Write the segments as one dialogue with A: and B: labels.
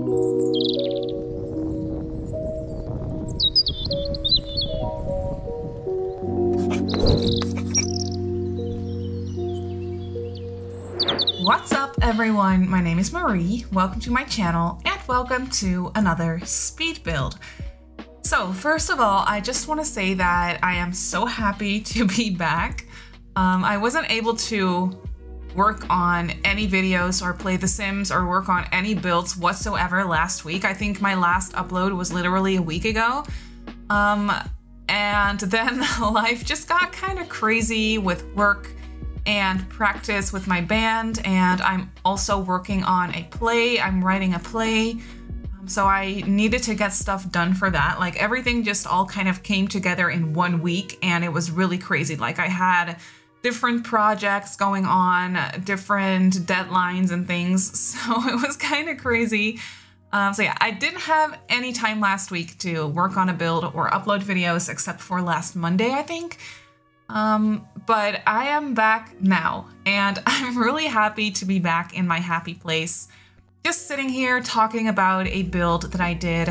A: What's up everyone? My name is Marie. Welcome to my channel and welcome to another speed build. So first of all, I just want to say that I am so happy to be back. Um, I wasn't able to work on any videos or play The Sims or work on any builds whatsoever last week. I think my last upload was literally a week ago. Um, and then life just got kind of crazy with work and practice with my band. And I'm also working on a play. I'm writing a play. Um, so I needed to get stuff done for that. Like everything just all kind of came together in one week and it was really crazy. Like I had different projects going on, different deadlines and things. So it was kind of crazy. Um, so yeah, I didn't have any time last week to work on a build or upload videos except for last Monday, I think. Um, but I am back now and I'm really happy to be back in my happy place. Just sitting here talking about a build that I did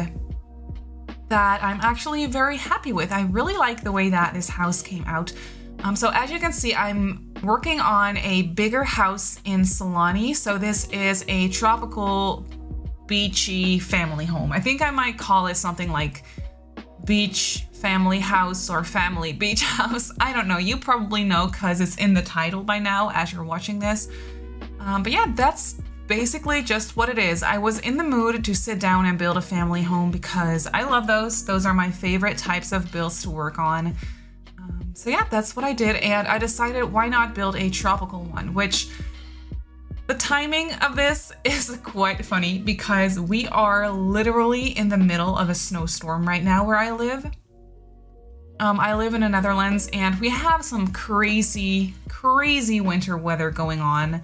A: that I'm actually very happy with. I really like the way that this house came out. Um, so as you can see, I'm working on a bigger house in Sulani. So this is a tropical beachy family home. I think I might call it something like beach family house or family beach house. I don't know. You probably know because it's in the title by now as you're watching this. Um, but yeah, that's basically just what it is. I was in the mood to sit down and build a family home because I love those. Those are my favorite types of builds to work on. So yeah, that's what I did. And I decided why not build a tropical one, which the timing of this is quite funny because we are literally in the middle of a snowstorm right now where I live. Um, I live in the Netherlands and we have some crazy, crazy winter weather going on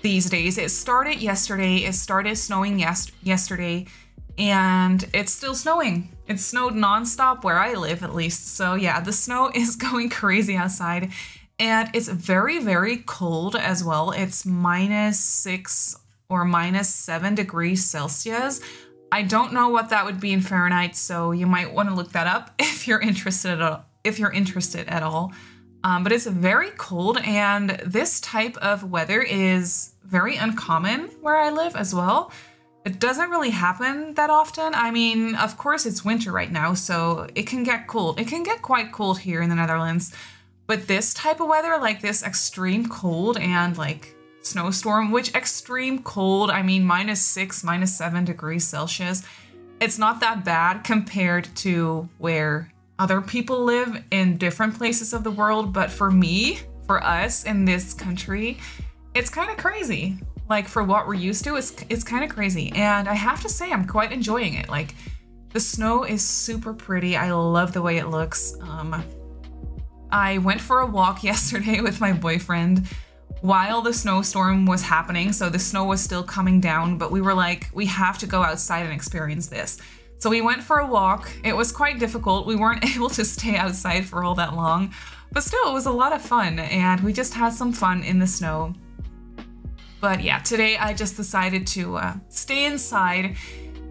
A: these days. It started yesterday, it started snowing yes yesterday, and it's still snowing. It snowed nonstop where I live, at least. So, yeah, the snow is going crazy outside, and it's very, very cold as well. It's minus six or minus seven degrees Celsius. I don't know what that would be in Fahrenheit, so you might want to look that up if you're interested at all. If you're interested at all. Um, but it's very cold, and this type of weather is very uncommon where I live as well. It doesn't really happen that often. I mean, of course, it's winter right now, so it can get cold. It can get quite cold here in the Netherlands. But this type of weather, like this extreme cold and like snowstorm, which extreme cold, I mean, minus six, minus seven degrees Celsius. It's not that bad compared to where other people live in different places of the world. But for me, for us in this country, it's kind of crazy. Like for what we're used to, it's, it's kind of crazy. And I have to say, I'm quite enjoying it. Like the snow is super pretty. I love the way it looks. Um, I went for a walk yesterday with my boyfriend while the snowstorm was happening. So the snow was still coming down, but we were like, we have to go outside and experience this. So we went for a walk. It was quite difficult. We weren't able to stay outside for all that long, but still, it was a lot of fun and we just had some fun in the snow. But yeah, today I just decided to uh, stay inside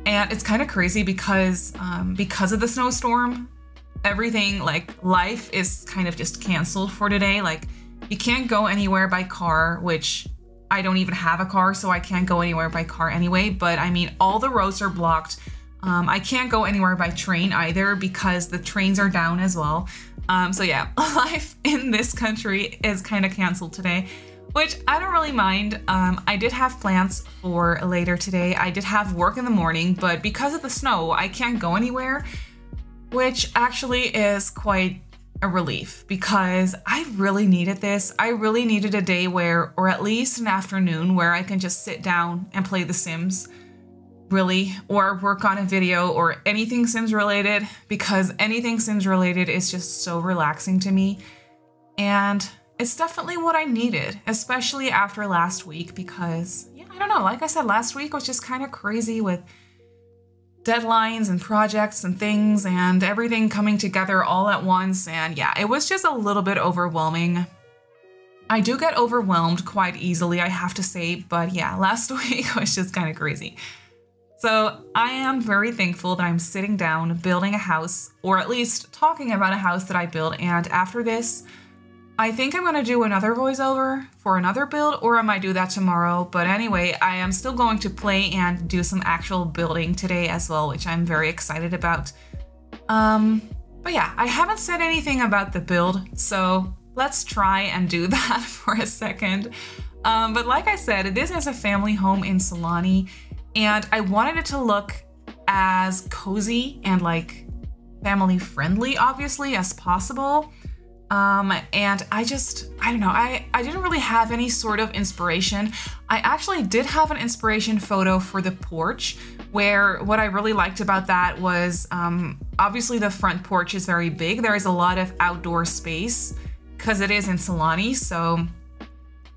A: and it's kind of crazy because um, because of the snowstorm, everything like life is kind of just canceled for today. Like you can't go anywhere by car, which I don't even have a car, so I can't go anywhere by car anyway. But I mean, all the roads are blocked. Um, I can't go anywhere by train either because the trains are down as well. Um, so yeah, life in this country is kind of canceled today, which I don't really mind. Um, I did have plans for later today. I did have work in the morning, but because of the snow, I can't go anywhere, which actually is quite a relief because I really needed this. I really needed a day where, or at least an afternoon, where I can just sit down and play The Sims, really, or work on a video or anything Sims related because anything Sims related is just so relaxing to me. And it's definitely what I needed, especially after last week because, yeah, I don't know, like I said, last week was just kind of crazy with deadlines and projects and things and everything coming together all at once. And yeah, it was just a little bit overwhelming. I do get overwhelmed quite easily, I have to say, but yeah, last week was just kind of crazy. So I am very thankful that I'm sitting down building a house, or at least talking about a house that I built. And after this, I think I'm to do another voiceover for another build, or I might do that tomorrow. But anyway, I am still going to play and do some actual building today as well, which I'm very excited about. Um, but yeah, I haven't said anything about the build, so let's try and do that for a second. Um, but like I said, this is a family home in Sulani, and I wanted it to look as cozy and like family friendly, obviously, as possible. Um, and I just, I don't know, I, I didn't really have any sort of inspiration. I actually did have an inspiration photo for the porch, where what I really liked about that was um, obviously the front porch is very big. There is a lot of outdoor space because it is in Sulani, so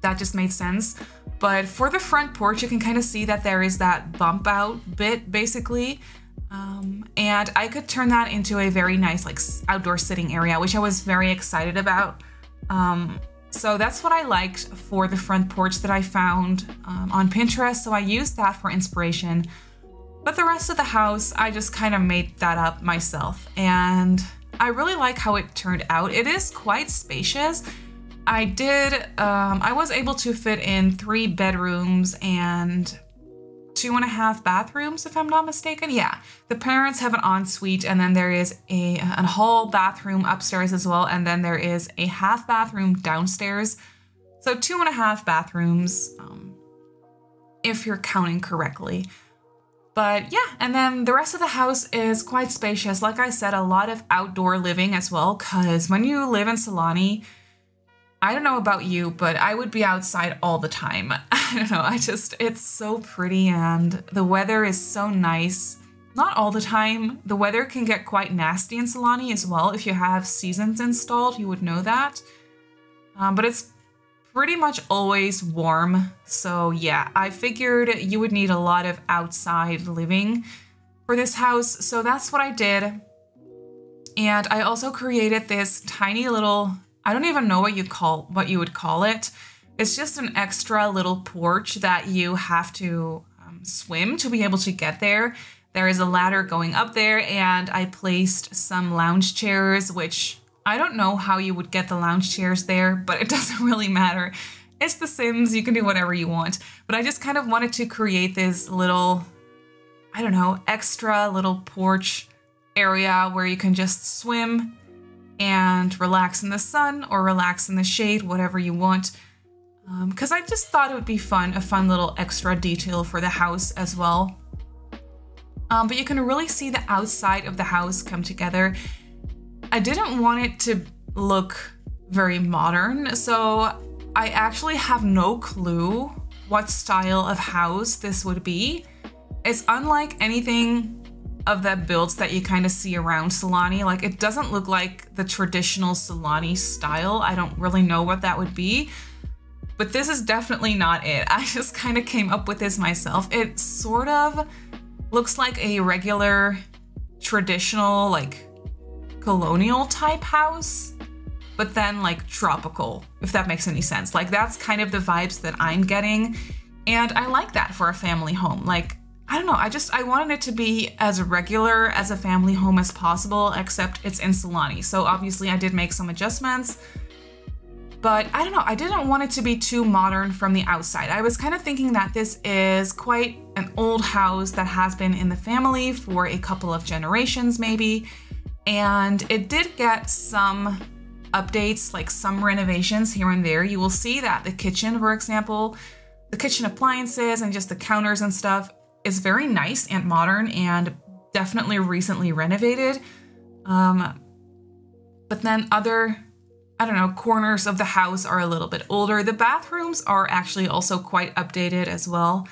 A: that just made sense. But for the front porch, you can kind of see that there is that bump out bit basically. Um, and I could turn that into a very nice like outdoor sitting area, which I was very excited about. Um, so that's what I liked for the front porch that I found um, on Pinterest. So I used that for inspiration. But the rest of the house, I just kind of made that up myself. And I really like how it turned out. It is quite spacious. I did, um, I was able to fit in three bedrooms and two and a half bathrooms, if I'm not mistaken. Yeah, the parents have an ensuite, and then there is a, a hall bathroom upstairs as well, and then there is a half bathroom downstairs. So two and a half bathrooms, um, if you're counting correctly. But yeah, and then the rest of the house is quite spacious. Like I said, a lot of outdoor living as well, because when you live in Sulani, I don't know about you, but I would be outside all the time. I don't know, I just, it's so pretty and the weather is so nice. Not all the time. The weather can get quite nasty in Sulani as well. If you have seasons installed, you would know that. Um, but it's pretty much always warm. So yeah, I figured you would need a lot of outside living for this house. So that's what I did. And I also created this tiny little I don't even know what you call what you would call it. It's just an extra little porch that you have to um, swim to be able to get there. There is a ladder going up there, and I placed some lounge chairs, which I don't know how you would get the lounge chairs there, but it doesn't really matter. It's The Sims, you can do whatever you want. But I just kind of wanted to create this little, I don't know, extra little porch area where you can just swim and relax in the sun or relax in the shade, whatever you want. Because um, I just thought it would be fun, a fun little extra detail for the house as well. Um, but you can really see the outside of the house come together. I didn't want it to look very modern, so I actually have no clue what style of house this would be. It's unlike anything of the builds that you kind of see around Sulani. Like it doesn't look like the traditional Sulani style. I don't really know what that would be. But this is definitely not it. I just kind of came up with this myself. It sort of looks like a regular traditional like colonial type house but then like tropical, if that makes any sense. Like that's kind of the vibes that I'm getting. And I like that for a family home. Like I don't know, I just I wanted it to be as regular as a family home as possible, except it's in Sulani. So obviously I did make some adjustments. But I don't know, I didn't want it to be too modern from the outside. I was kind of thinking that this is quite an old house that has been in the family for a couple of generations maybe. And it did get some updates, like some renovations here and there. You will see that the kitchen, for example, the kitchen appliances and just the counters and stuff is very nice and modern and definitely recently renovated. Um, but then other, I don't know, corners of the house are a little bit older. The bathrooms are actually also quite updated as well.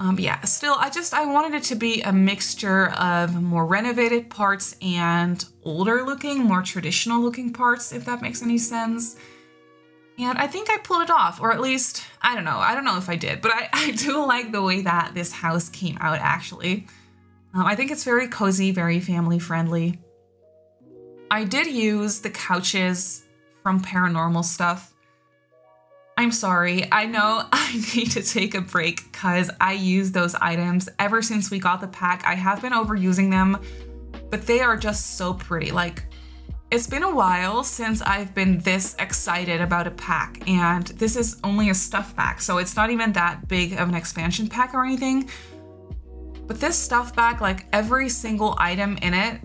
A: Um, yeah, still, I just, I wanted it to be a mixture of more renovated parts and older looking, more traditional looking parts, if that makes any sense. And I think I pulled it off, or at least, I don't know. I don't know if I did, but I, I do like the way that this house came out, actually. Um, I think it's very cozy, very family friendly. I did use the couches from paranormal stuff. I'm sorry. I know I need to take a break because I use those items ever since we got the pack. I have been overusing them, but they are just so pretty. Like, it's been a while since I've been this excited about a pack, and this is only a stuff pack, so it's not even that big of an expansion pack or anything. But this stuff pack, like every single item in it,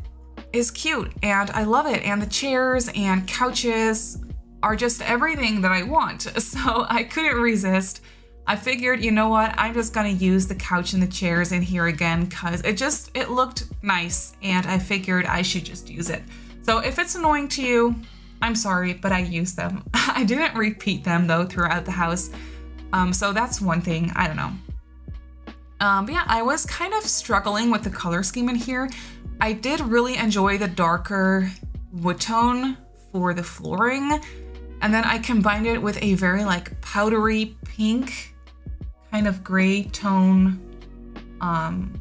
A: is cute and I love it. And the chairs and couches are just everything that I want. So I couldn't resist. I figured, you know what, I'm just gonna use the couch and the chairs in here again because it just, it looked nice and I figured I should just use it. So if it's annoying to you, I'm sorry, but I use them. I didn't repeat them though throughout the house. Um, so that's one thing, I don't know. Um, but yeah, I was kind of struggling with the color scheme in here. I did really enjoy the darker wood tone for the flooring. And then I combined it with a very like powdery pink kind of gray tone um,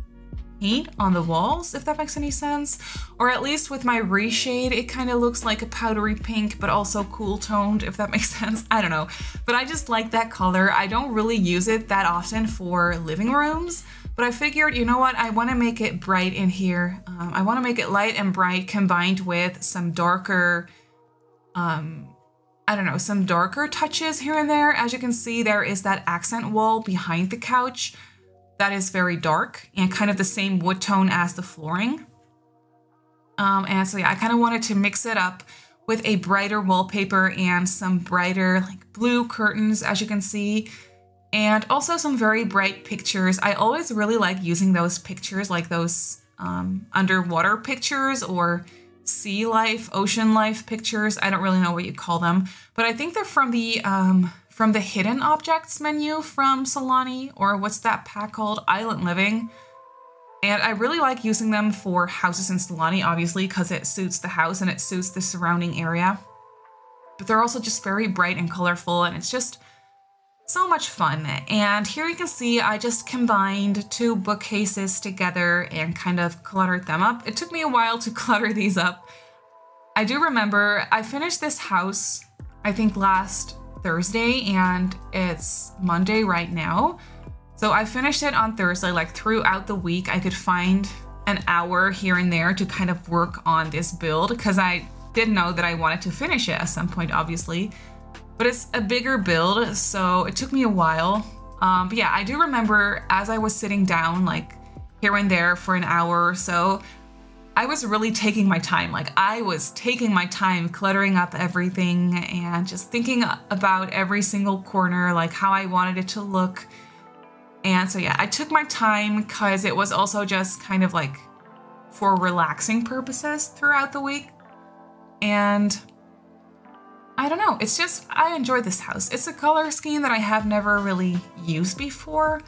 A: paint on the walls, if that makes any sense. Or at least with my reshade, it kind of looks like a powdery pink, but also cool toned, if that makes sense. I don't know. But I just like that color. I don't really use it that often for living rooms. But I figured, you know what, I want to make it bright in here. Um, I want to make it light and bright combined with some darker, um, I don't know, some darker touches here and there. As you can see, there is that accent wall behind the couch that is very dark and kind of the same wood tone as the flooring. Um, and so yeah, I kind of wanted to mix it up with a brighter wallpaper and some brighter like blue curtains, as you can see and also some very bright pictures. I always really like using those pictures, like those um, underwater pictures or sea life, ocean life pictures. I don't really know what you call them, but I think they're from the um, from the hidden objects menu from Sulani, or what's that pack called? Island Living. And I really like using them for houses in Sulani, obviously, because it suits the house and it suits the surrounding area. But they're also just very bright and colorful, and it's just so much fun. And here you can see I just combined two bookcases together and kind of cluttered them up. It took me a while to clutter these up. I do remember I finished this house, I think last Thursday, and it's Monday right now. So I finished it on Thursday, like throughout the week, I could find an hour here and there to kind of work on this build because I did know that I wanted to finish it at some point, obviously but it's a bigger build, so it took me a while. Um, but yeah, I do remember as I was sitting down, like here and there for an hour or so, I was really taking my time. Like I was taking my time cluttering up everything and just thinking about every single corner, like how I wanted it to look. And so yeah, I took my time because it was also just kind of like for relaxing purposes throughout the week. And I don't know. It's just, I enjoy this house. It's a color scheme that I have never really used before,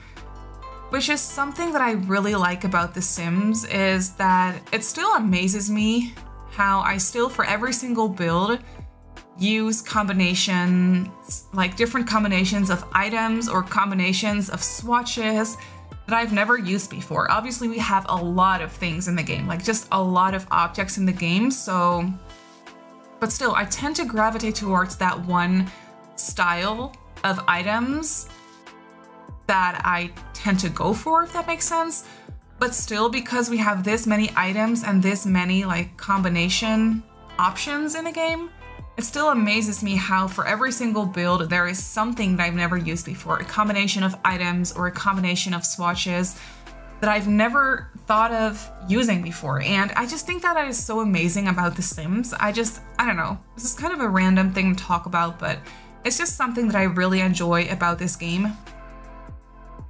A: which is something that I really like about The Sims is that it still amazes me how I still, for every single build, use combinations, like different combinations of items or combinations of swatches that I've never used before. Obviously, we have a lot of things in the game, like just a lot of objects in the game, so but still, I tend to gravitate towards that one style of items that I tend to go for, if that makes sense. But still, because we have this many items and this many like combination options in the game, it still amazes me how for every single build there is something that I've never used before. A combination of items or a combination of swatches that I've never thought of using before. And I just think that that is so amazing about The Sims. I just, I don't know, this is kind of a random thing to talk about, but it's just something that I really enjoy about this game.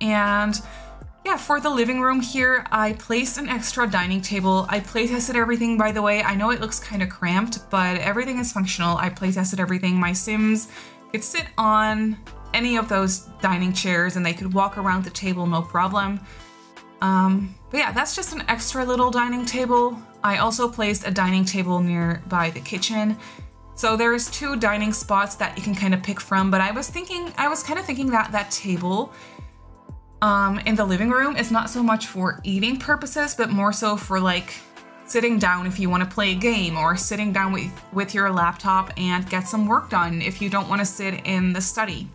A: And yeah, for the living room here, I placed an extra dining table. I playtested everything, by the way. I know it looks kind of cramped, but everything is functional. I playtested everything. My Sims could sit on any of those dining chairs and they could walk around the table no problem. Um, but yeah, that's just an extra little dining table. I also placed a dining table nearby the kitchen. So there's two dining spots that you can kind of pick from, but I was thinking, I was kind of thinking that that table um, in the living room is not so much for eating purposes, but more so for like sitting down if you want to play a game or sitting down with, with your laptop and get some work done if you don't want to sit in the study.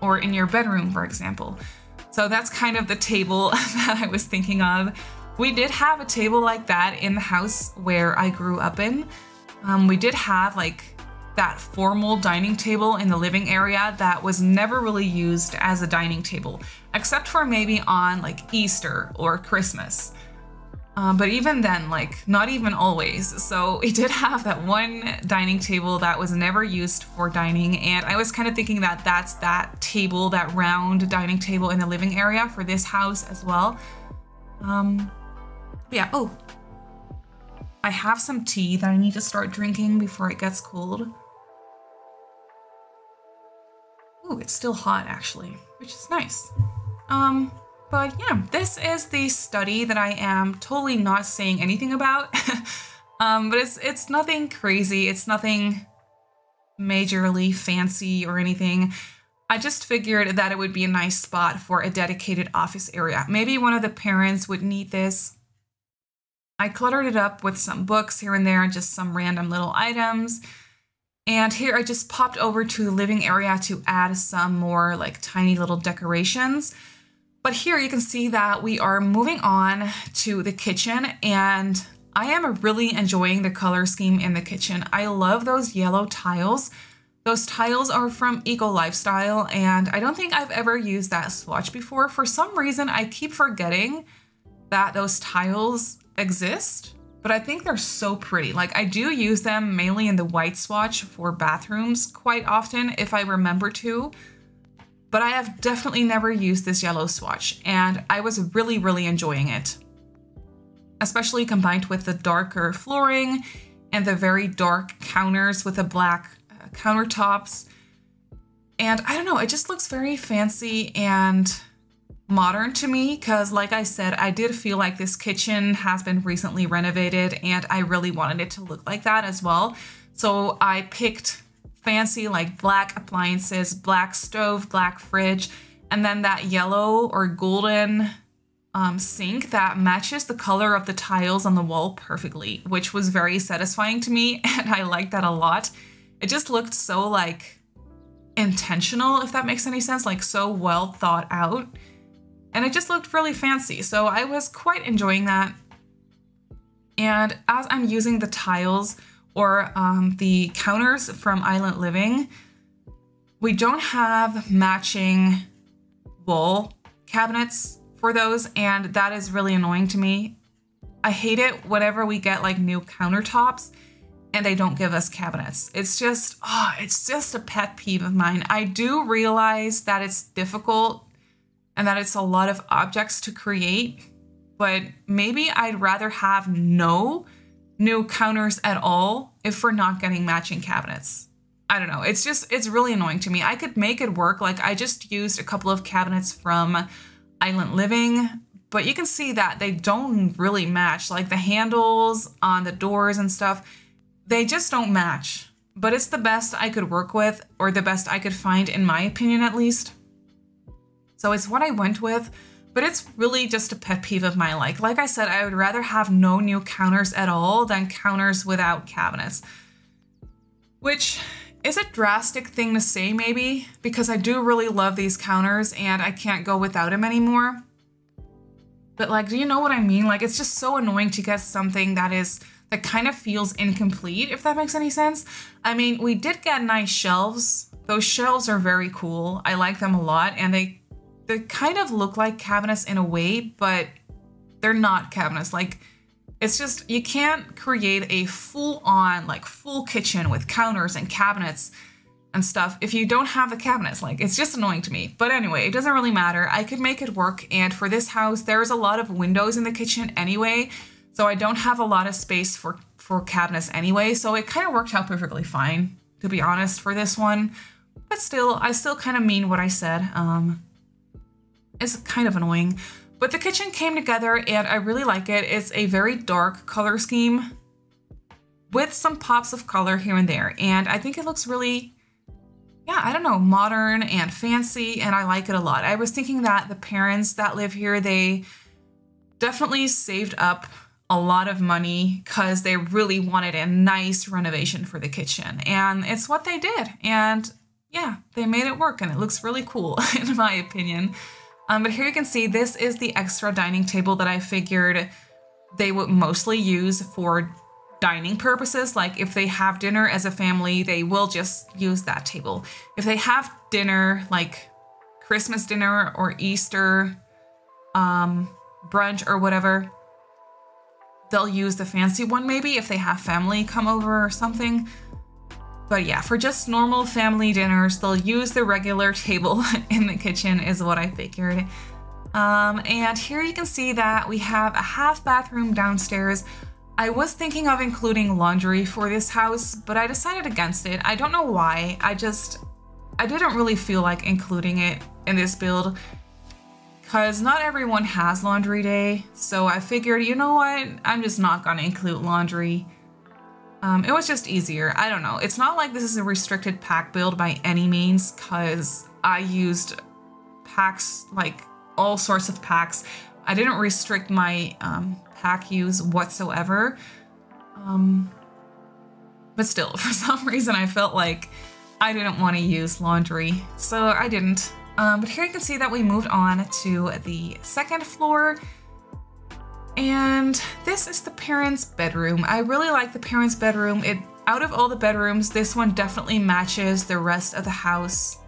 A: or in your bedroom, for example. So that's kind of the table that I was thinking of. We did have a table like that in the house where I grew up in. Um, we did have like that formal dining table in the living area that was never really used as a dining table, except for maybe on like Easter or Christmas. Um, but even then, like, not even always. So it did have that one dining table that was never used for dining. And I was kind of thinking that that's that table, that round dining table in the living area for this house as well. Um, yeah, oh. I have some tea that I need to start drinking before it gets cold. Ooh, it's still hot actually, which is nice. Um, but yeah, this is the study that I am totally not saying anything about. um, but it's it's nothing crazy. It's nothing majorly fancy or anything. I just figured that it would be a nice spot for a dedicated office area. Maybe one of the parents would need this. I cluttered it up with some books here and there, just some random little items. And here I just popped over to the living area to add some more like tiny little decorations. But here you can see that we are moving on to the kitchen and I am really enjoying the color scheme in the kitchen. I love those yellow tiles. Those tiles are from Eco Lifestyle and I don't think I've ever used that swatch before. For some reason, I keep forgetting that those tiles exist, but I think they're so pretty. Like I do use them mainly in the white swatch for bathrooms quite often if I remember to but I have definitely never used this yellow swatch, and I was really, really enjoying it. Especially combined with the darker flooring and the very dark counters with the black uh, countertops. And I don't know, it just looks very fancy and modern to me because like I said, I did feel like this kitchen has been recently renovated and I really wanted it to look like that as well. So I picked fancy like black appliances, black stove, black fridge, and then that yellow or golden um, sink that matches the color of the tiles on the wall perfectly, which was very satisfying to me and I liked that a lot. It just looked so like intentional, if that makes any sense, like so well thought out. And it just looked really fancy. So I was quite enjoying that. And as I'm using the tiles, or um, the counters from Island Living, we don't have matching wall cabinets for those, and that is really annoying to me. I hate it whenever we get like new countertops and they don't give us cabinets. It's just, oh, it's just a pet peeve of mine. I do realize that it's difficult and that it's a lot of objects to create, but maybe I'd rather have no no counters at all if we're not getting matching cabinets. I don't know. It's just, it's really annoying to me. I could make it work. Like I just used a couple of cabinets from Island Living, but you can see that they don't really match. Like the handles on the doors and stuff, they just don't match. But it's the best I could work with, or the best I could find, in my opinion at least. So it's what I went with. But it's really just a pet peeve of mine. Like, like I said, I would rather have no new counters at all than counters without cabinets. Which is a drastic thing to say, maybe, because I do really love these counters and I can't go without them anymore. But like, do you know what I mean? Like, it's just so annoying to get something that is that kind of feels incomplete, if that makes any sense. I mean, we did get nice shelves. Those shelves are very cool. I like them a lot and they they kind of look like cabinets in a way, but they're not cabinets. Like, it's just, you can't create a full on, like, full kitchen with counters and cabinets and stuff if you don't have the cabinets. Like, it's just annoying to me. But anyway, it doesn't really matter. I could make it work. And for this house, there's a lot of windows in the kitchen anyway. So I don't have a lot of space for, for cabinets anyway. So it kind of worked out perfectly fine, to be honest, for this one. But still, I still kind of mean what I said. Um, is kind of annoying. But the kitchen came together and I really like it. It's a very dark color scheme with some pops of color here and there. And I think it looks really, yeah, I don't know, modern and fancy. And I like it a lot. I was thinking that the parents that live here, they definitely saved up a lot of money because they really wanted a nice renovation for the kitchen. And it's what they did. And yeah, they made it work and it looks really cool in my opinion. Um, but here you can see this is the extra dining table that I figured they would mostly use for dining purposes. Like if they have dinner as a family, they will just use that table. If they have dinner, like Christmas dinner or Easter um, brunch or whatever, they'll use the fancy one maybe if they have family come over or something. But yeah, for just normal family dinners, they'll use the regular table in the kitchen is what I figured. Um, and here you can see that we have a half bathroom downstairs. I was thinking of including laundry for this house, but I decided against it. I don't know why. I just, I didn't really feel like including it in this build because not everyone has laundry day. So I figured, you know what? I'm just not gonna include laundry. Um, it was just easier. I don't know. It's not like this is a restricted pack build by any means because I used packs, like all sorts of packs. I didn't restrict my um, pack use whatsoever. Um, but still, for some reason, I felt like I didn't want to use laundry, so I didn't. Um, but here you can see that we moved on to the second floor. And this is the parents' bedroom. I really like the parents' bedroom. It out of all the bedrooms, this one definitely matches the rest of the house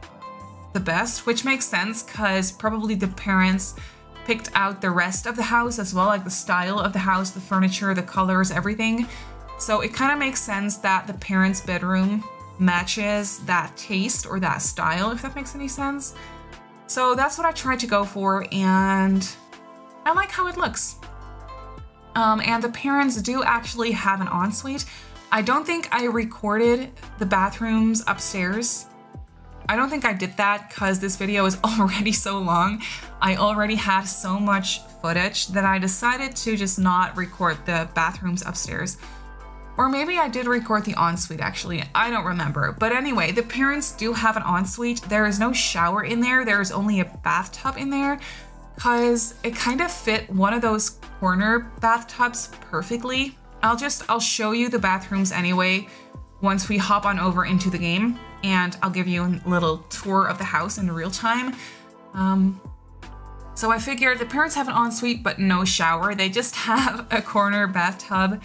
A: the best, which makes sense because probably the parents picked out the rest of the house as well, like the style of the house, the furniture, the colors, everything. So it kind of makes sense that the parents' bedroom matches that taste or that style, if that makes any sense. So that's what I tried to go for, and I like how it looks. Um, and the parents do actually have an ensuite. I don't think I recorded the bathrooms upstairs. I don't think I did that because this video is already so long. I already had so much footage that I decided to just not record the bathrooms upstairs. Or maybe I did record the ensuite actually, I don't remember. But anyway, the parents do have an ensuite. There is no shower in there, there is only a bathtub in there because it kind of fit one of those corner bathtubs perfectly. I'll just, I'll show you the bathrooms anyway once we hop on over into the game and I'll give you a little tour of the house in real time. Um, so I figured the parents have an ensuite but no shower. They just have a corner bathtub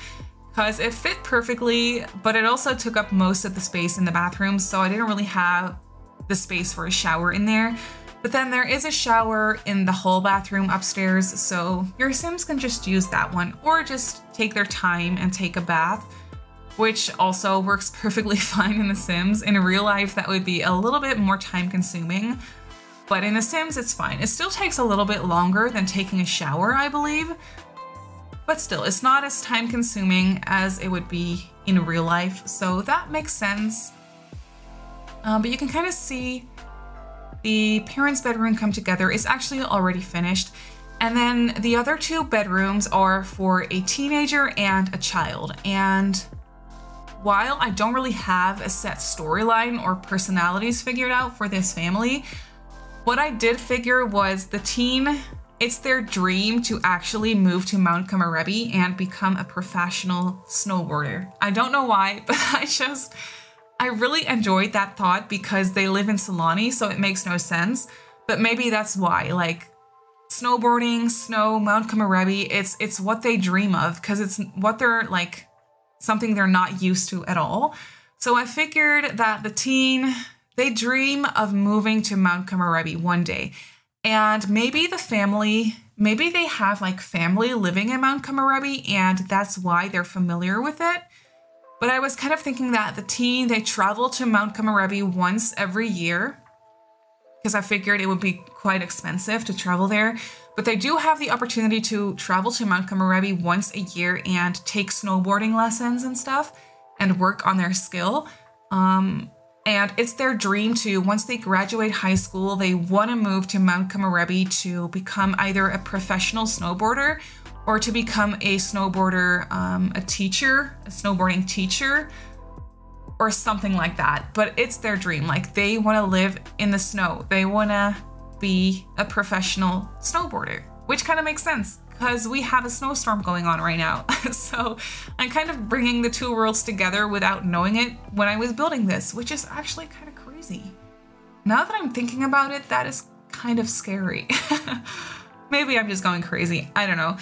A: because it fit perfectly, but it also took up most of the space in the bathroom, so I didn't really have the space for a shower in there. But then there is a shower in the whole bathroom upstairs, so your Sims can just use that one or just take their time and take a bath, which also works perfectly fine in The Sims. In real life, that would be a little bit more time consuming, but in The Sims, it's fine. It still takes a little bit longer than taking a shower, I believe, but still, it's not as time consuming as it would be in real life, so that makes sense. Um, but you can kind of see the parents' bedroom come together is actually already finished. And then the other two bedrooms are for a teenager and a child. And while I don't really have a set storyline or personalities figured out for this family, what I did figure was the teen, it's their dream to actually move to Mount Komorebi and become a professional snowboarder. I don't know why, but I just I really enjoyed that thought because they live in Sulani, so it makes no sense. But maybe that's why. Like snowboarding, snow, Mount Komorebi, it's it's what they dream of because it's what they're like something they're not used to at all. So I figured that the teen they dream of moving to Mount Komorebi one day. And maybe the family, maybe they have like family living in Mount Komorebi and that's why they're familiar with it. But I was kind of thinking that the teen, they travel to Mount Komorebi once every year because I figured it would be quite expensive to travel there. But they do have the opportunity to travel to Mount Komorebi once a year and take snowboarding lessons and stuff and work on their skill. Um, and it's their dream to, once they graduate high school, they want to move to Mount Komorebi to become either a professional snowboarder or to become a snowboarder, um, a teacher, a snowboarding teacher, or something like that. But it's their dream. Like they want to live in the snow. They want to be a professional snowboarder, which kind of makes sense because we have a snowstorm going on right now. so I'm kind of bringing the two worlds together without knowing it when I was building this, which is actually kind of crazy. now that I'm thinking about it, that is kind of scary. Maybe I'm just going crazy. I don't know.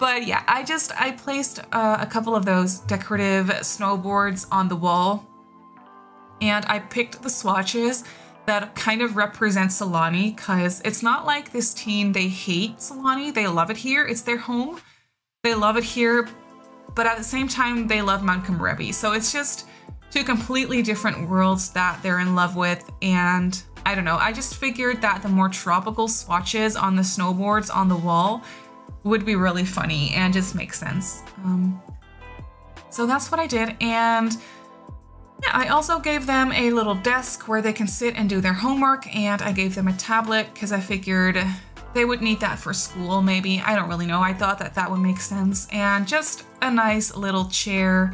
A: But yeah, I just, I placed uh, a couple of those decorative snowboards on the wall and I picked the swatches that kind of represent Sulani because it's not like this teen, they hate Sulani. They love it here. It's their home. They love it here, but at the same time, they love Mount Komorebi. So it's just two completely different worlds that they're in love with. And I don't know, I just figured that the more tropical swatches on the snowboards on the wall would be really funny and just make sense. Um, so that's what I did. And yeah, I also gave them a little desk where they can sit and do their homework. And I gave them a tablet because I figured they would need that for school, maybe. I don't really know. I thought that that would make sense. And just a nice little chair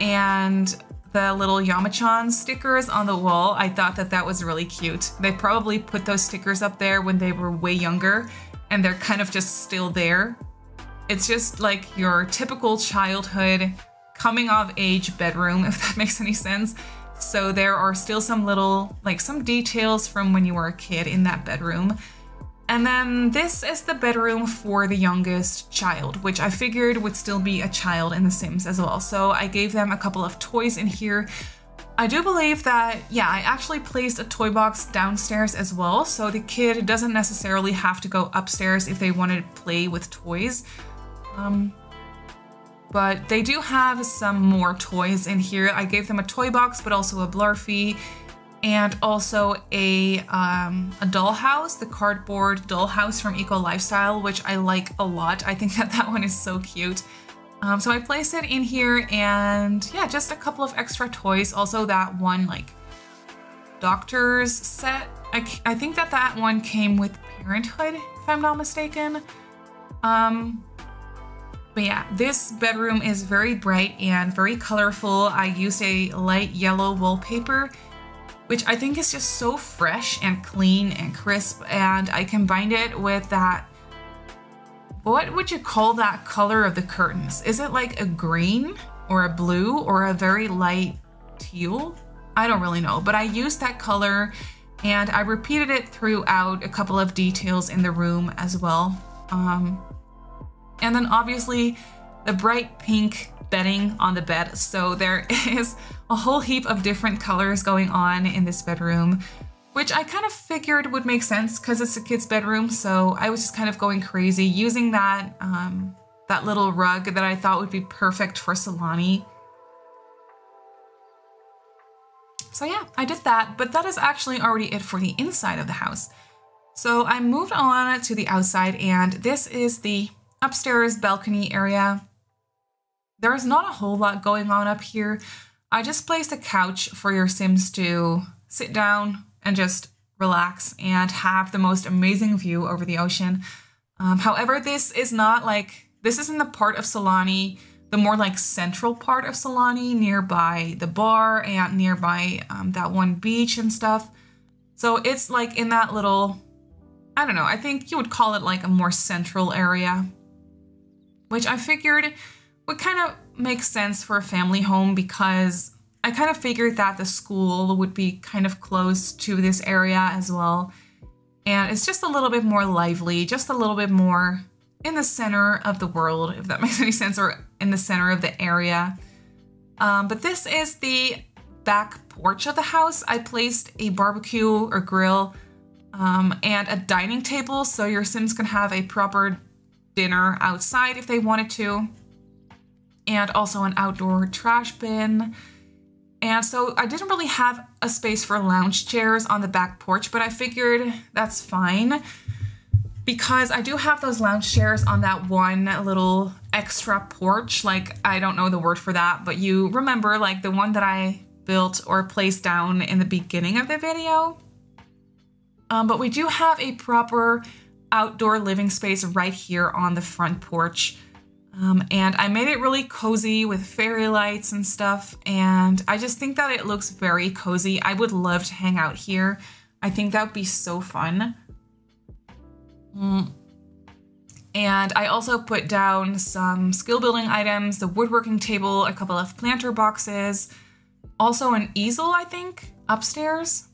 A: and the little Yamachan stickers on the wall. I thought that that was really cute. They probably put those stickers up there when they were way younger and they're kind of just still there. It's just like your typical childhood coming of age bedroom, if that makes any sense. So there are still some little, like some details from when you were a kid in that bedroom. And then this is the bedroom for the youngest child, which I figured would still be a child in The Sims as well. So I gave them a couple of toys in here. I do believe that, yeah, I actually placed a toy box downstairs as well, so the kid doesn't necessarily have to go upstairs if they want to play with toys. Um, but they do have some more toys in here. I gave them a toy box, but also a Blarfy and also a, um, a dollhouse, the cardboard dollhouse from Eco Lifestyle, which I like a lot. I think that that one is so cute. Um, so I placed it in here and yeah, just a couple of extra toys. Also that one like doctor's set. I, I think that that one came with Parenthood, if I'm not mistaken. Um, but yeah, this bedroom is very bright and very colorful. I used a light yellow wallpaper which I think is just so fresh and clean and crisp. And I combined it with that, what would you call that color of the curtains? Is it like a green or a blue or a very light teal? I don't really know, but I used that color and I repeated it throughout a couple of details in the room as well. Um, and then obviously the bright pink bedding on the bed. So there is a whole heap of different colors going on in this bedroom, which I kind of figured would make sense because it's a kid's bedroom. So I was just kind of going crazy using that, um, that little rug that I thought would be perfect for Sulani. So yeah, I did that, but that is actually already it for the inside of the house. So I moved on to the outside and this is the upstairs balcony area. There's not a whole lot going on up here. I just placed a couch for your Sims to sit down and just relax and have the most amazing view over the ocean. Um, however, this is not like, this isn't the part of Sulani, the more like central part of Sulani, nearby the bar and nearby um, that one beach and stuff. So it's like in that little, I don't know, I think you would call it like a more central area, which I figured would kind of make sense for a family home because I kind of figured that the school would be kind of close to this area as well. And it's just a little bit more lively, just a little bit more in the center of the world, if that makes any sense, or in the center of the area. Um, but this is the back porch of the house. I placed a barbecue or grill um, and a dining table so your Sims can have a proper dinner outside if they wanted to and also an outdoor trash bin. And so I didn't really have a space for lounge chairs on the back porch, but I figured that's fine because I do have those lounge chairs on that one little extra porch. Like, I don't know the word for that, but you remember like the one that I built or placed down in the beginning of the video. Um, but we do have a proper outdoor living space right here on the front porch. Um, and I made it really cozy with fairy lights and stuff. And I just think that it looks very cozy. I would love to hang out here. I think that would be so fun. Mm. And I also put down some skill building items, the woodworking table, a couple of planter boxes, also an easel, I think, upstairs.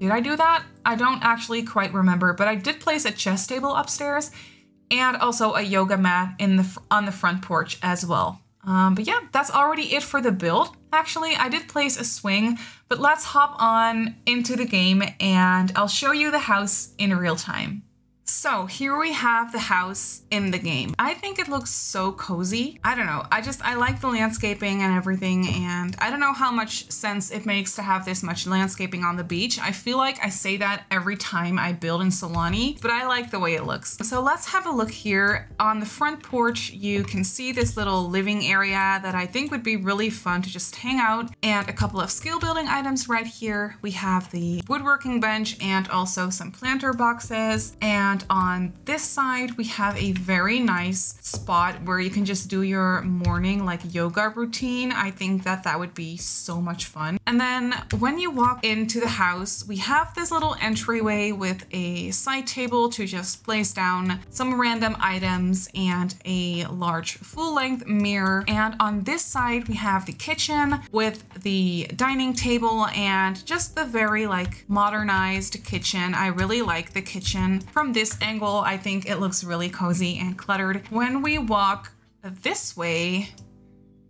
A: Did I do that? I don't actually quite remember, but I did place a chess table upstairs and also a yoga mat in the on the front porch as well. Um, but yeah, that's already it for the build. Actually, I did place a swing, but let's hop on into the game and I'll show you the house in real time. So here we have the house in the game. I think it looks so cozy. I don't know. I just, I like the landscaping and everything. And I don't know how much sense it makes to have this much landscaping on the beach. I feel like I say that every time I build in Sulani, but I like the way it looks. So let's have a look here. On the front porch, you can see this little living area that I think would be really fun to just hang out and a couple of skill building items right here. We have the woodworking bench and also some planter boxes and and on this side, we have a very nice spot where you can just do your morning like yoga routine. I think that that would be so much fun. And then when you walk into the house, we have this little entryway with a side table to just place down some random items and a large full length mirror. And on this side, we have the kitchen with the dining table and just the very like modernized kitchen. I really like the kitchen from this this angle, I think it looks really cozy and cluttered. When we walk this way,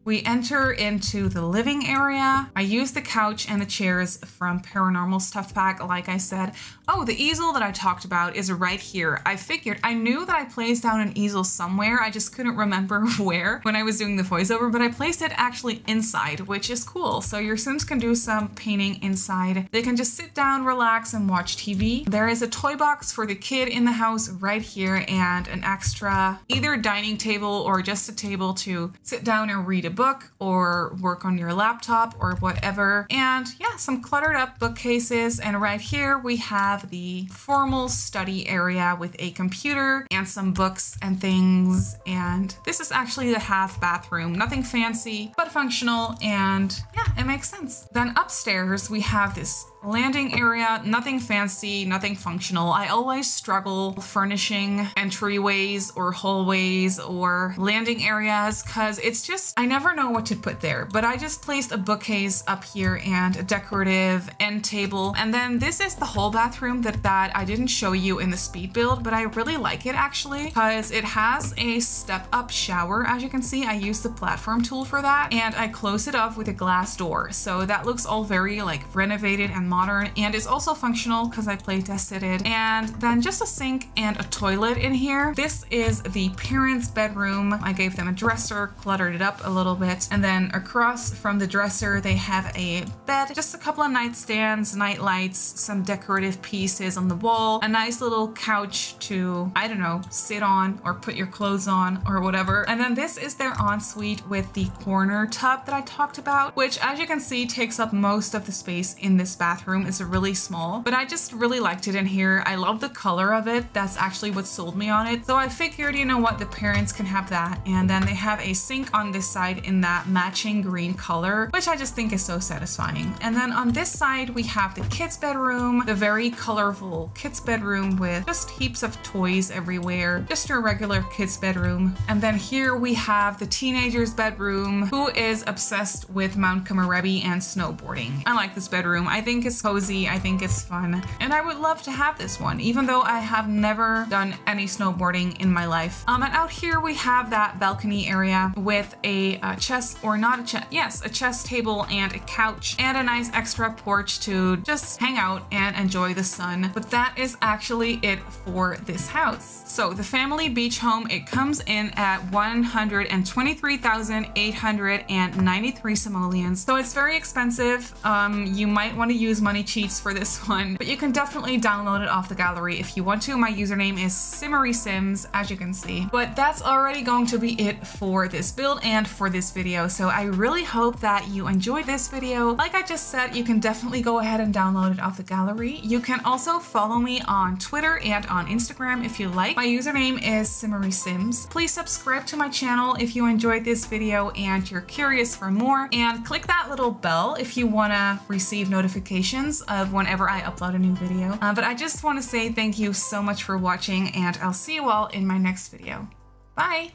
A: we enter into the living area. I use the couch and the chairs from Paranormal Stuff Pack, like I said. Oh, the easel that I talked about is right here. I figured, I knew that I placed down an easel somewhere, I just couldn't remember where when I was doing the voiceover, but I placed it actually inside, which is cool. So your Sims can do some painting inside. They can just sit down, relax, and watch TV. There is a toy box for the kid in the house right here and an extra either dining table or just a table to sit down and read a book or work on your laptop or whatever. And yeah, some cluttered up bookcases. And right here we have the formal study area with a computer and some books and things. And this is actually the half bathroom. Nothing fancy, but functional. And yeah, it makes sense. Then upstairs we have this Landing area, nothing fancy, nothing functional. I always struggle furnishing entryways or hallways or landing areas because it's just, I never know what to put there. But I just placed a bookcase up here and a decorative end table. And then this is the whole bathroom that, that I didn't show you in the speed build, but I really like it actually because it has a step up shower. As you can see, I use the platform tool for that and I close it up with a glass door. So that looks all very like renovated and modern and is also functional because I play tested it. And then just a sink and a toilet in here. This is the parents' bedroom. I gave them a dresser, cluttered it up a little bit. And then across from the dresser, they have a bed, just a couple of nightstands, night lights, some decorative pieces on the wall, a nice little couch to, I don't know, sit on or put your clothes on or whatever. And then this is their ensuite with the corner tub that I talked about, which as you can see takes up most of the space in this bathroom bathroom is really small, but I just really liked it in here. I love the color of it. That's actually what sold me on it. So I figured, you know what, the parents can have that. And then they have a sink on this side in that matching green color, which I just think is so satisfying. And then on this side, we have the kids bedroom, the very colorful kids bedroom with just heaps of toys everywhere, just your regular kids bedroom. And then here we have the teenager's bedroom who is obsessed with Mount Komorebi and snowboarding. I like this bedroom. I think it's it's cozy, I think it's fun, and I would love to have this one, even though I have never done any snowboarding in my life. Um, and out here we have that balcony area with a uh, chest, or not a chest, yes, a chess table and a couch, and a nice extra porch to just hang out and enjoy the sun. But that is actually it for this house. So the family beach home, it comes in at 123,893 simoleons. So it's very expensive. Um, you might want to use money cheats for this one, but you can definitely download it off the gallery if you want to. My username is Simmary Sims, as you can see. But that's already going to be it for this build and for this video. So I really hope that you enjoyed this video. Like I just said, you can definitely go ahead and download it off the gallery. You can also follow me on Twitter and on Instagram if you like. My username is Simmary Sims. Please subscribe to my channel if you enjoyed this video and you're curious for more and click that little bell if you want to receive notifications notifications of whenever I upload a new video. Uh, but I just want to say thank you so much for watching and I'll see you all in my next video. Bye!